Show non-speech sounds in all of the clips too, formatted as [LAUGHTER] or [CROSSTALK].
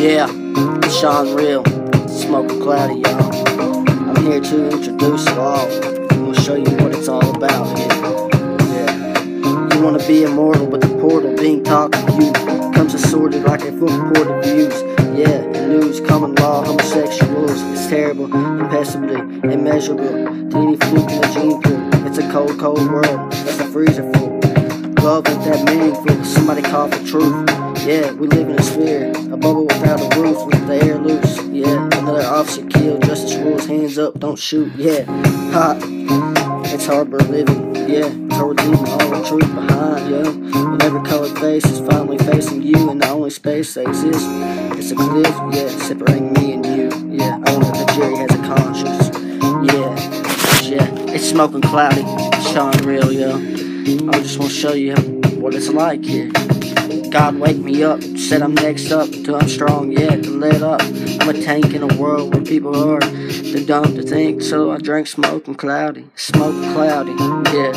Shawn Real, Smoking Cloudy, y'all. I'm here to introduce you all. We'll show you what it's all about here. Yeah. You wanna be immortal, but the portal being taught to you comes assorted like a full report of views. Yeah, news, common law, homosexuals. It's terrible, impossibly immeasurable. To any fluke in a gene pool. It's a cold, cold world. That's a freezer full. Love ain't that meaningful. Somebody call for truth. Yeah, we live in a sphere, a bubble without a roof, with the air loose. Yeah, another officer killed, justice rules, hands up, don't shoot. Yeah, hot. it's harbor living. Yeah, toward leaving all the truth behind. Yeah, when every colored face is finally facing you, and the only space that exists, it's a cliff. Yeah, separating me and you. Yeah, I that Jerry has a conscience. Yeah, yeah, it's smoking cloudy, it's Shawn Real, yo. I just want to show you what it's like here. God wake me up, said I'm next up, till I'm strong, yeah, to let up. I'm a tank in a world where people are too dumb to think, so I drink smoking cloudy, smoking cloudy, yeah,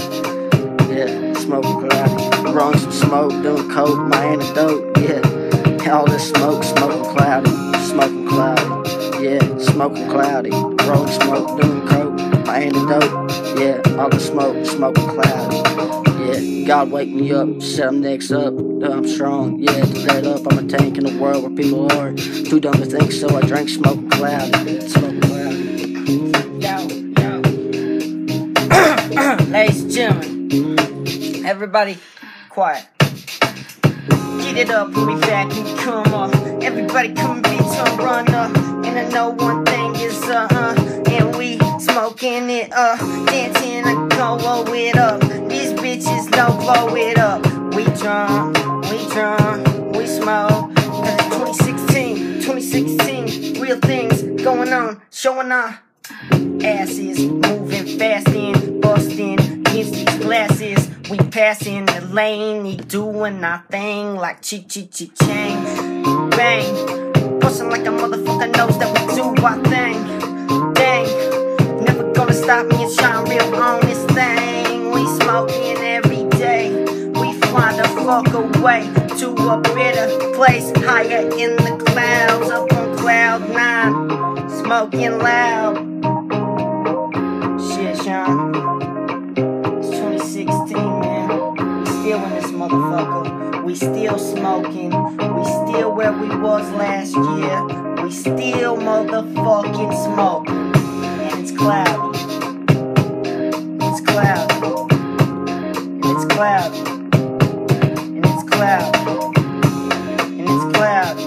yeah, smoking cloudy. Run some smoke, doing coke, my antidote, yeah. All this smoke, smoking cloudy, smoking cloudy, yeah, smoking cloudy. Rolling smoke, doing coke, my antidote, yeah. All the smoke, smoking cloudy. Yeah, God wake me up, said I'm next up, I'm strong, yeah, to let up, I'm a tank in a world where people are too dumb to think, so I drink smoking cloudy, smoking cloudy. [COUGHS] Ladies and gentlemen, everybody quiet. Get it up, we'll be back and come up. Everybody come beat some runner. And I know one thing is uh uh and we smoking it up, dancing and go it up. Don't blow it up. We drunk, we drunk, we smoke. Cause it's 2016, 2016, real things going on, showing our asses, moving fast in, busting against these glasses. We passing the lane, he doing our thing like chi chi chi chang, bang. Busting like a motherfucker knows that we do our thing. Dang, never gonna stop me and shine real on fuck away to a better place, higher in the clouds, up on cloud nine, smoking loud. Shit, Shawn. It's 2016, man. Still in this motherfucker. We still smoking. We still where we was last year. We still motherfucking smoke. Cloudy. And it's cloudy.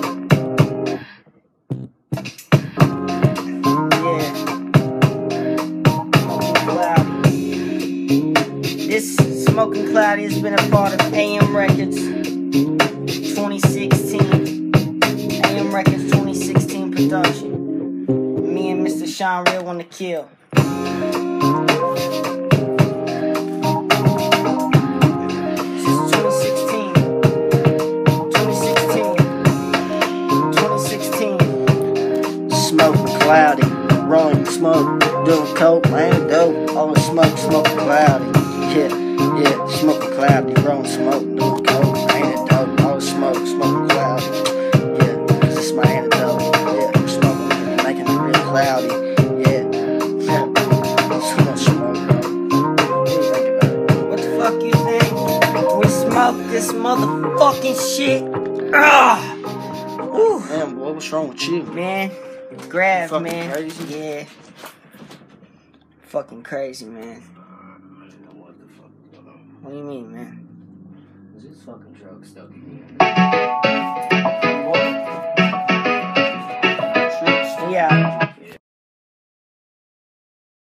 Yeah. This Smoking Cloudy has been a part of AM Records 2016. AM Records 2016 production. Me and Mr. Shawn Real want to kill. Cloudy, rolling smoke, doing coke, my antidote. All the smoke, smoking cloudy. Yeah, yeah, smoking cloudy, rolling smoke, doing coke, my antidote. All the smoke, smoking cloudy. Yeah, cause it's my antidote. Yeah, I'm smoking, and making it real cloudy. Yeah, yeah, so much smoke, bro. What do you think about it? What the fuck you think? We smoke this motherfucking shit. Ah, Woo. Man, boy, what's wrong with you? Man, grab, fucking man. Crazy. Yeah. Fucking crazy, man. What do you mean, man? This fucking truck stuck in here.